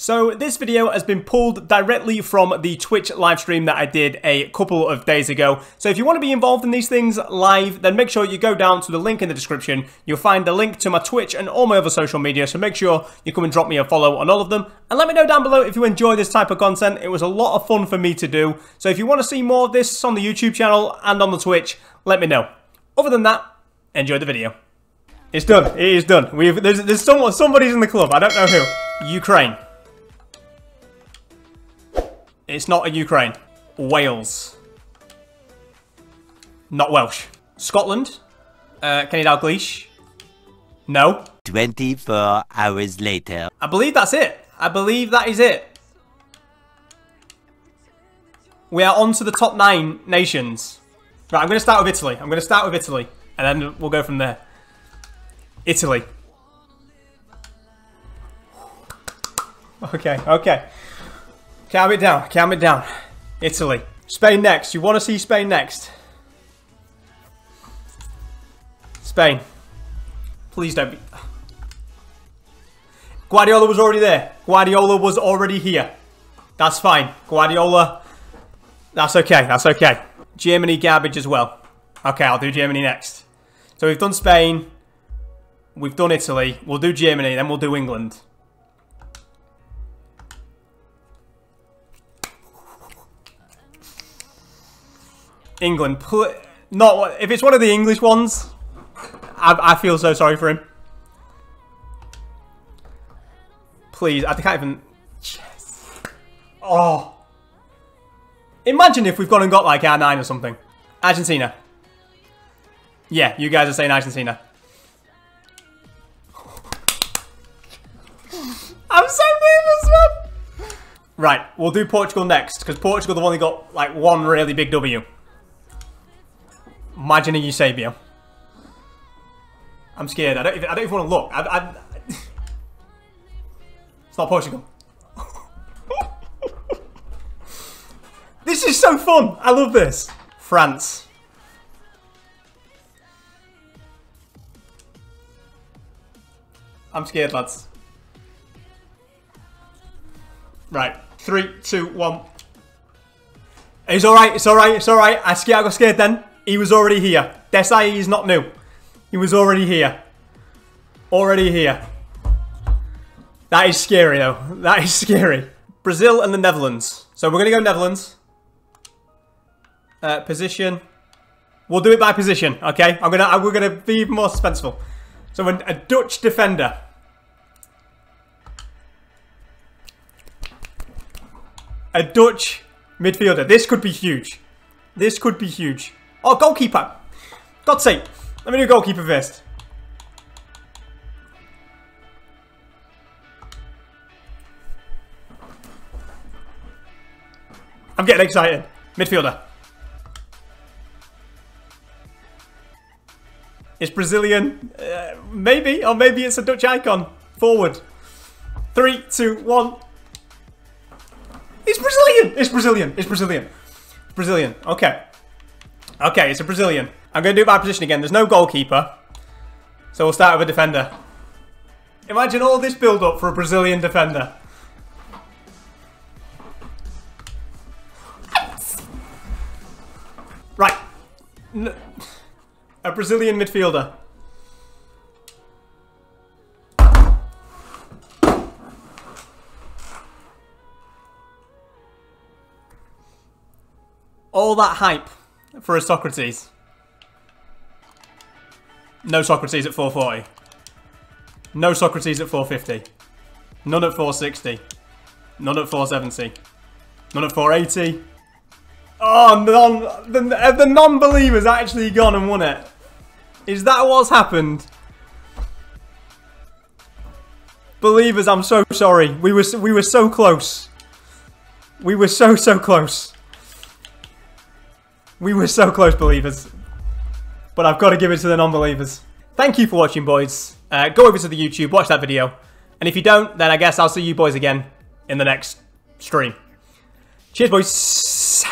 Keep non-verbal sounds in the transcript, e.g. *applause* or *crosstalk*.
So this video has been pulled directly from the Twitch live stream that I did a couple of days ago. So if you want to be involved in these things live, then make sure you go down to the link in the description. You'll find the link to my Twitch and all my other social media, so make sure you come and drop me a follow on all of them. And let me know down below if you enjoy this type of content. It was a lot of fun for me to do. So if you want to see more of this on the YouTube channel and on the Twitch, let me know. Other than that, enjoy the video. It's done. It is done. We've there's there's someone somebody's in the club. I don't know who. Ukraine. It's not a Ukraine. Wales. Not Welsh. Scotland. Uh, Kenny Dalglish. No. 24 hours later. I believe that's it. I believe that is it. We are on to the top nine nations. Right, I'm going to start with Italy. I'm going to start with Italy. And then we'll go from there. Italy. Okay, okay. Calm it down, calm it down. Italy. Spain next. You want to see Spain next? Spain. Please don't be... Guardiola was already there. Guardiola was already here. That's fine. Guardiola... That's okay, that's okay. Germany garbage as well. Okay, I'll do Germany next. So we've done Spain. We've done Italy. We'll do Germany, then we'll do England. England. Not if it's one of the English ones. I, I feel so sorry for him. Please, I can't even. Yes. Oh. Imagine if we've gone and got like R9 or something. Argentina. Yeah, you guys are saying Argentina. I'm so nervous, man. Right, we'll do Portugal next because Portugal one that got like one really big W. Imagining Eusebio. I'm scared. I don't. Even, I don't even want to look. I, I, it's not Portugal. *laughs* this is so fun. I love this. France. I'm scared, lads. Right. Three, two, one. It's alright, it's alright, it's alright. I scared I got scared then. He was already here. Desailly is not new. He was already here. Already here. That is scary though. *laughs* That is scary. Brazil and the Netherlands. So we're going to go Netherlands. Uh, position. We'll do it by position, okay? I'm gonna we're gonna be even more suspenseful. So a Dutch defender. A Dutch midfielder. This could be huge. This could be huge. Oh, goalkeeper. God's sake. Let me do goalkeeper first. I'm getting excited. Midfielder. It's Brazilian. Uh, maybe. Or maybe it's a Dutch icon. Forward. Three, two, one. It's Brazilian. It's Brazilian. It's Brazilian. Brazilian. Okay. Okay, it's a Brazilian. I'm going to do my position again. There's no goalkeeper. So we'll start with a defender. Imagine all this build-up for a Brazilian defender. Right. a Brazilian midfielder. All that hype for a Socrates. No Socrates at 440. No Socrates at 450. None at 460. None at 470. None at 480. Oh, ah, non, the, the non-believer's actually gone and won it. Is that what's happened? Believers, I'm so sorry. We were we were so close. We were so so close. We were so close, believers. But I've got to give it to the non-believers. Thank you for watching, boys. Uh, go over to the YouTube, watch that video. And if you don't, then I guess I'll see you boys again in the next stream. Cheers, boys.